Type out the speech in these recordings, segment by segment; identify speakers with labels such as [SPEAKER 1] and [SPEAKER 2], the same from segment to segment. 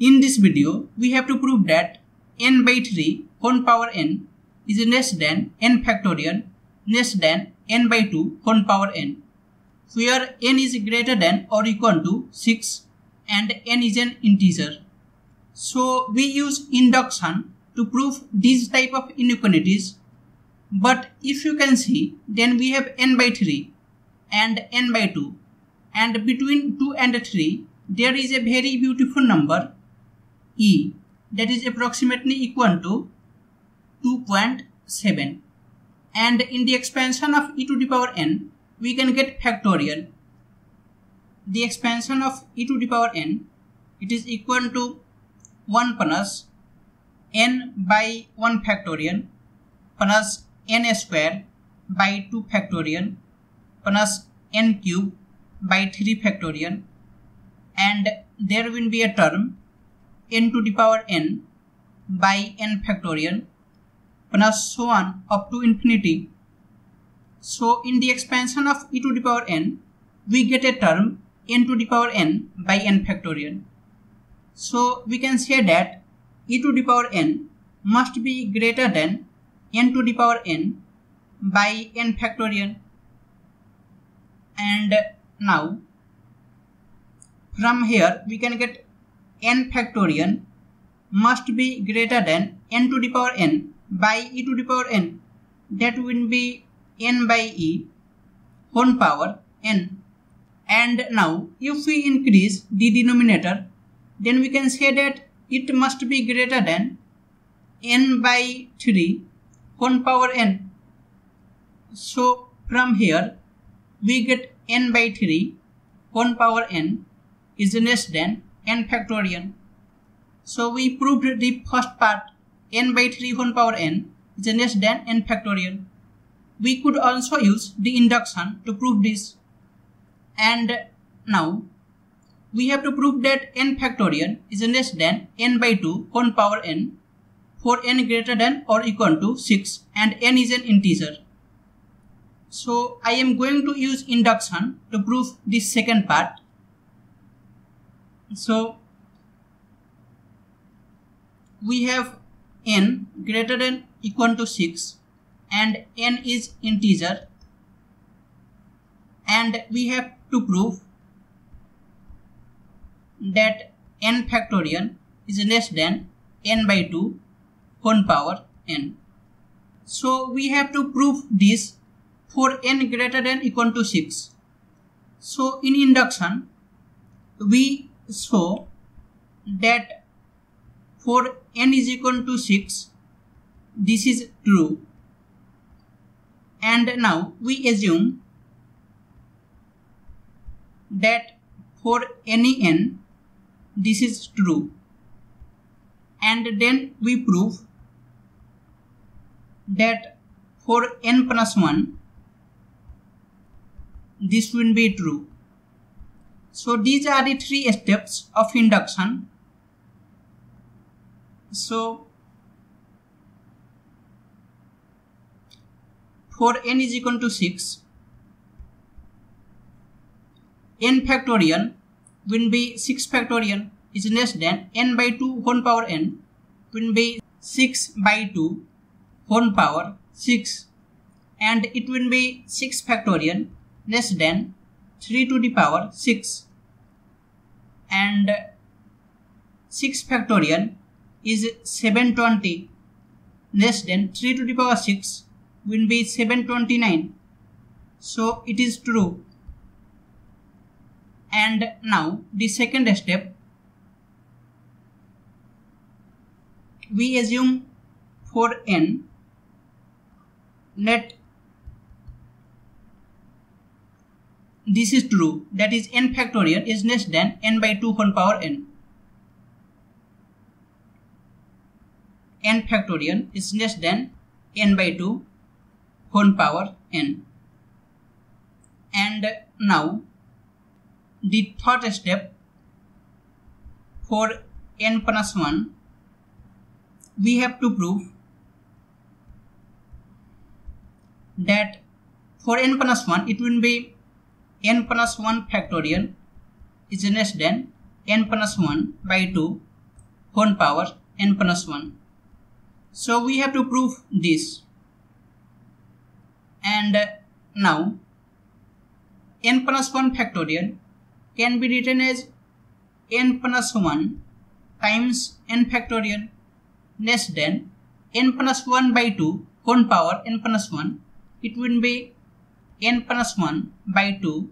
[SPEAKER 1] In this video, we have to prove that n by 3 whole power n is less than n factorial less than n by 2 whole power n, where n is greater than or equal to 6 and n is an integer. So we use induction to prove these type of inequalities. But if you can see, then we have n by 3 and n by 2 and between 2 and 3 there is a very beautiful number e that is approximately equal to 2.7 and in the expansion of e to the power n we can get factorial. The expansion of e to the power n it is equal to 1 plus n by 1 factorial plus n square by 2 factorial plus n cube by 3 factorial. And there will be a term n to the power n by n factorial plus so on up to infinity. So in the expansion of e to the power n, we get a term n to the power n by n factorial. So we can say that e to the power n must be greater than n to the power n by n factorial. And now from here we can get n factorial must be greater than n to the power n by e to the power n. That will be n by e whole power n. And now if we increase the denominator then we can say that it must be greater than n by 3 whole power n. So from here we get n by 3 1 power n is less than n factorial so we proved the first part n by 3 whole power n is less than n factorial. We could also use the induction to prove this. And now we have to prove that n factorial is less than n by 2 whole power n for n greater than or equal to 6 and n is an integer. So I am going to use induction to prove this second part. So we have n greater than equal to 6 and n is integer and we have to prove that n factorial is less than n by 2 whole power n. So we have to prove this for n greater than equal to 6. So in induction we show that for n is equal to 6 this is true. And now we assume that for any n this is true. And then we prove that for n plus 1 this will be true so these are the three steps of induction. So for n is equal to 6 n factorial will be 6 factorial is less than n by 2 whole power n will be 6 by 2 whole power 6 and it will be 6 factorial less than 3 to the power 6 and 6 factorial is 720 less than 3 to the power 6 will be 729 so it is true. And now the second step. We assume for n. Let this is true that is n factorial is less than n by 2 whole power n n factorial is less than n by 2 whole power n. And now the third step for n plus 1 we have to prove that for n plus 1 it will be n plus 1 factorial is less than n plus 1 by 2 whole power n plus 1. So we have to prove this. And now n plus 1 factorial can be written as n plus 1 times n factorial less than n plus 1 by 2 whole power n plus 1 it will be n plus 1 by 2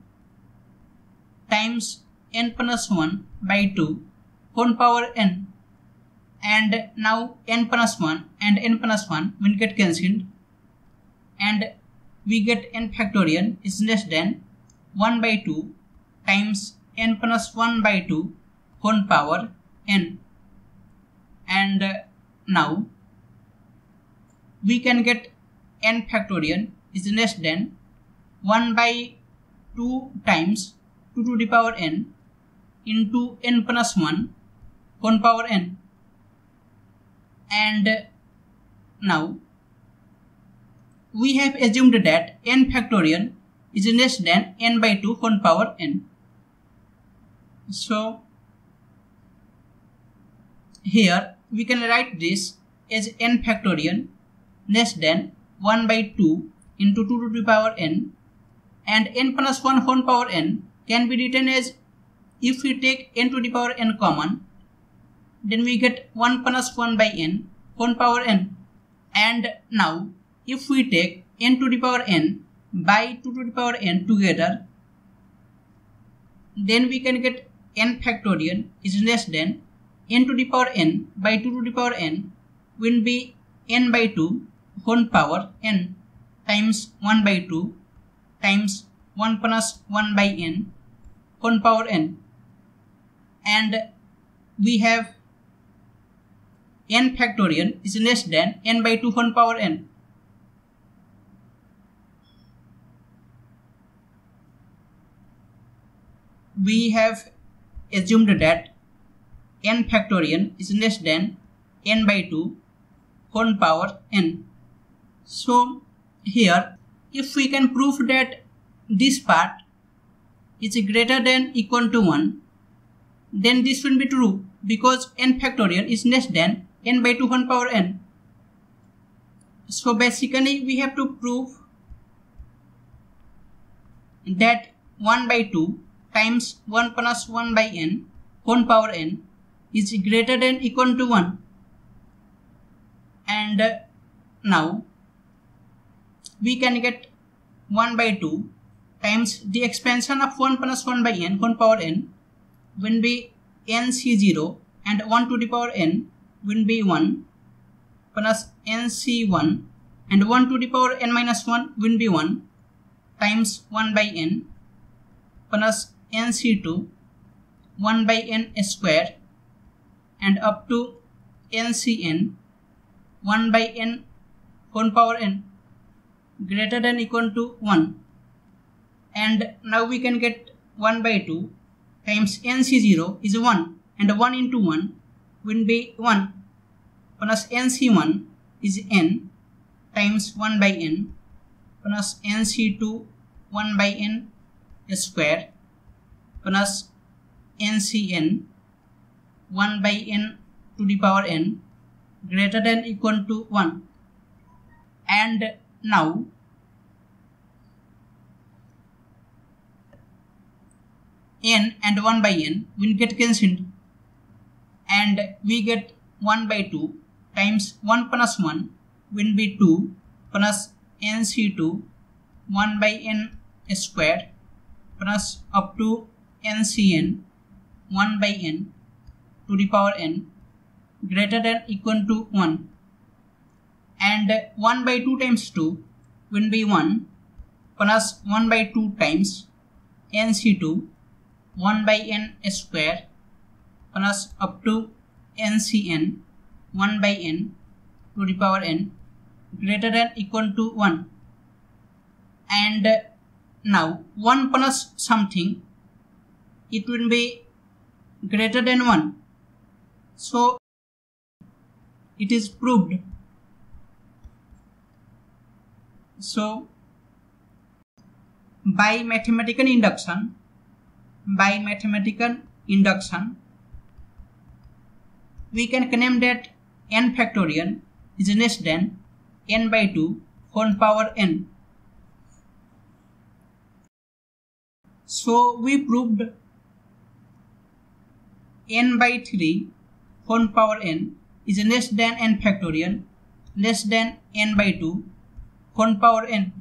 [SPEAKER 1] times n plus 1 by 2 whole power n. And now n plus 1 and n plus 1 will get cancelled. And we get n factorial is less than 1 by 2 times n plus 1 by 2 whole power n. And now we can get n factorial is less than 1 by 2 times 2 to the power n into n plus 1 whole power n and now we have assumed that n factorial is less than n by 2 whole power n. So here we can write this as n factorial less than 1 by 2 into 2 to the power n and n plus 1 whole power n can be written as if we take n to the power n common then we get 1 plus 1 by n 1 power n. And now if we take n to the power n by 2 to the power n together then we can get n factorial is less than n to the power n by 2 to the power n will be n by 2 whole power n times 1 by 2 times 1 plus 1 by n whole power n and we have n factorial is less than n by 2 whole power n. We have assumed that n factorial is less than n by 2 whole power n. So here if we can prove that this part is greater than equal to 1 then this will be true because n factorial is less than n by 2 1 power n. So basically we have to prove that 1 by 2 times 1 plus 1 by n 1 power n is greater than equal to 1 and uh, now we can get 1 by 2 times the expansion of 1 plus 1 by n 1 power n will be nc0 and 1 to the power n will be 1 plus nc1 and 1 to the power n minus 1 will be 1 times 1 by n plus nc2 1 by n square and up to ncn 1 by n 1 power n greater than equal to 1 and now we can get 1 by 2 times nc0 is 1 and 1 into 1 will be 1 plus nc1 is n times 1 by n. Plus nc2 1 by n square. Plus ncn 1 by n to the power n greater than equal to 1 and now n and 1 by n will get cancelled. And we get 1 by 2 times 1 plus 1 will be 2 plus nc2 1 by n square plus up to ncn 1 by n to the power n greater than equal to 1 and 1 by 2 times 2 will be 1 plus 1 by 2 times nc2 1 by n square plus up to ncn 1 by n to the power n greater than equal to 1 and now 1 plus something it will be greater than 1 so it is proved so by mathematical induction by mathematical induction we can claim that n factorial is less than n by 2 whole power n. So we proved n by 3 whole power n is less than n factorial less than n by 2 whole power n.